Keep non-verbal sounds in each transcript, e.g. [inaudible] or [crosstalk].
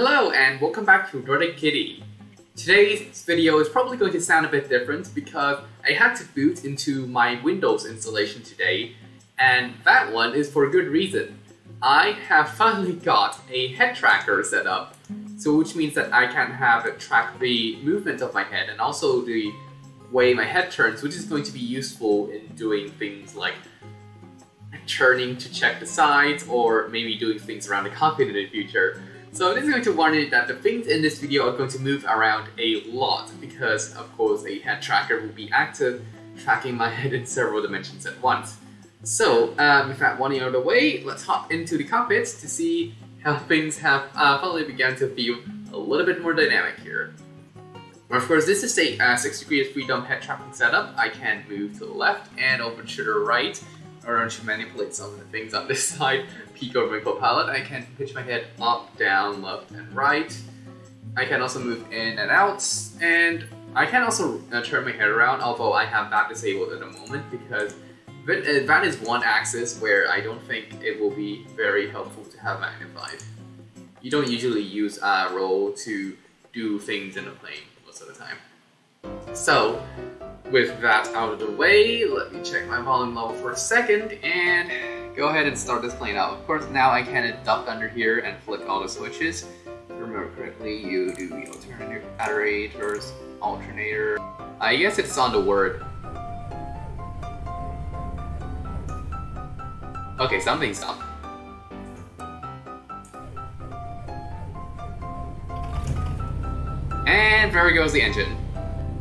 hello and welcome back to DorDek Kiddy. Today's video is probably going to sound a bit different because I had to boot into my Windows installation today and that one is for a good reason. I have finally [laughs] got a head tracker set up, so which means that I can have it track the movement of my head and also the way my head turns, which is going to be useful in doing things like turning to check the sides or maybe doing things around the cockpit in the future. So this is going to warn you that the things in this video are going to move around a lot because of course a head tracker will be active tracking my [laughs] head in several dimensions at once. So um, with that warning out of the way, let's hop into the cockpit to see how [laughs] things have uh, finally begun to feel a little bit more dynamic here. Of course, this is a uh, 6 degrees freedom head tracking setup. I can move to the left and over to the right or to manipulate some of the things on this [laughs] side. Peek over my co-pilot. I can pitch my head up, down, left, and right. I can also move in and out, and I can also uh, turn my head around, although I have that disabled at the moment because uh, that is one axis where I don't think it will be very helpful to have magnified. You don't usually use a roll to do things in a plane most of the time. So, with that out of the way, let me check my volume level for a second and go ahead and start this plane out. Of course, now I can duck under here and flick all the switches. If remember correctly, you do the alternator, battery, reverse, alternator. I guess it's on the word. Okay, something's up. And there goes the engine.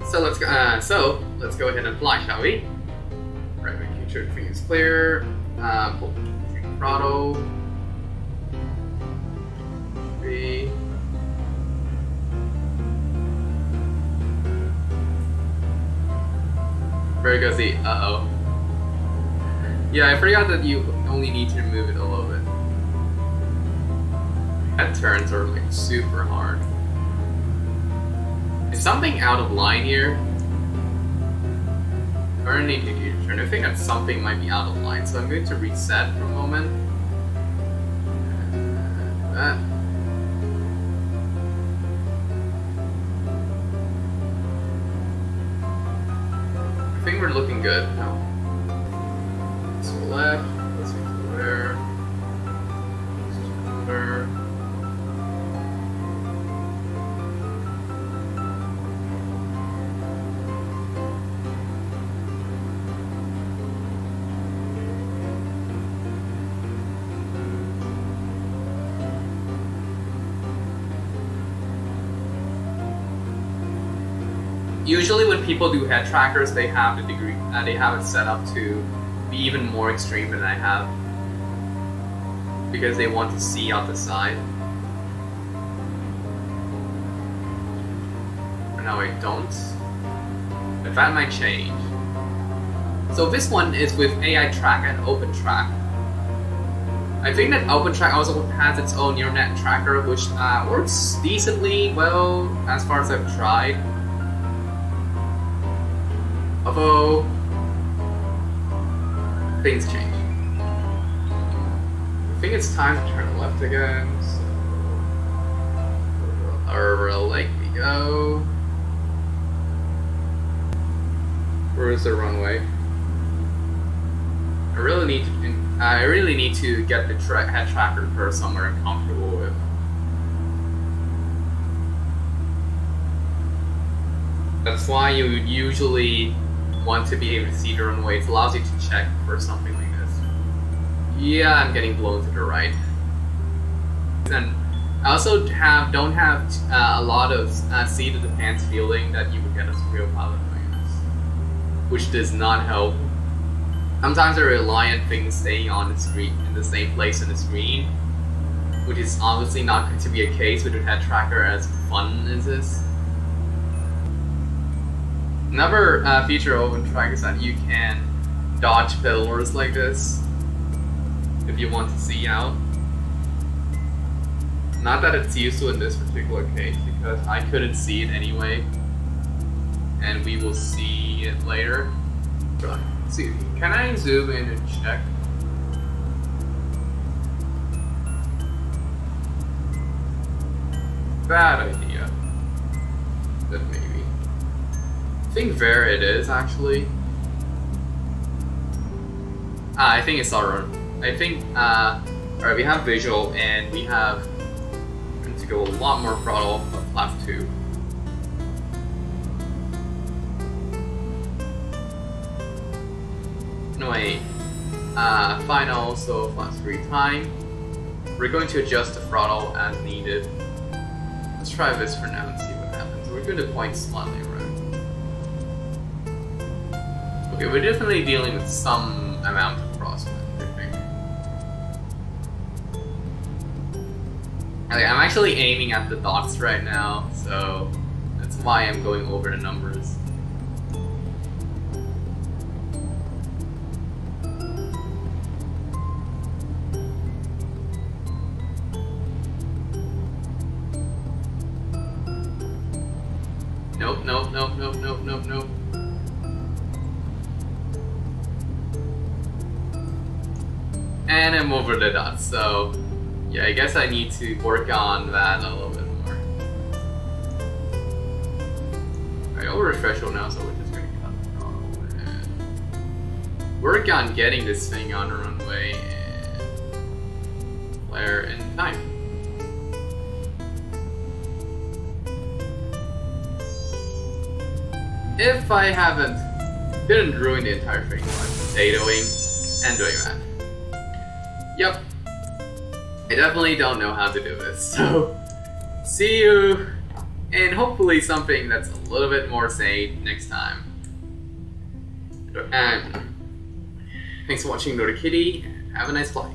So let's go. Uh, so let's go ahead and fly, shall we? Right, sure everything is clear. Uh, pull throttle. Three. Very goes the. Uh oh. Yeah, I forgot that you only need to move it a little bit. That turns are like super hard. Is something out of line here? Need to turn. I think that something might be out of line, so I'm going to reset for a moment. I think we're looking good now. Usually when people do head trackers, they have the degree, uh, they have it set up to be even more extreme than I have, because they want to see out the side. Now I don't. But that might change. So this one is with AI Track and OpenTrack. I think that OpenTrack also has its own neural net tracker, which uh, works decently well as far as I've tried. Although things change. I think it's time to turn left again. So lake we go. Where is the runway? I really need to. I really need to get the tra head tracker for somewhere I'm comfortable with. That's why you usually want to be able to see the runway. It allows you to check for something like this. Yeah, I'm getting blown to the right. And I also have don't have uh, a lot of uh, seat of the pants feeling that you would get as a real pilot which does not help. Sometimes I rely on things staying on the screen in the same place on the screen, which is obviously not going to be a case with a head tracker as fun as this. Another uh, feature of OpenTrack is that you can dodge pillars like this if you want to see out. Not that it's useful in this particular case because I couldn't see it anyway, and we will see it later. Let's see, can I zoom in and check? bad idea. Maybe. I think there it is, actually. Ah, I think it's our I think, uh, alright, we have visual and we have to go a lot more throttle, but class 2. Anyway, uh, final, so class 3 time. We're going to adjust the throttle as needed. Let's try this for now and see what happens. We're going to point slightly Okay, we're definitely dealing with some amount of crosswind, I think. Okay, I'm actually aiming at the dots right now, so that's why I'm going over the numbers. Nope, nope, nope, nope, nope, nope, nope. And I'm over the dots, so yeah, I guess I need to work on that a little bit more. Alright, over the threshold now, so we're just gonna cut throttle and work on getting this thing on the runway and flare in time. if I haven't didn't ruin the entire thing by potatoing and doing that. Yep. I definitely don't know how to do this, [laughs] so see you and hopefully something that's a little bit more sane next time. And thanks for watching DorDek Kiddy, have a nice flight.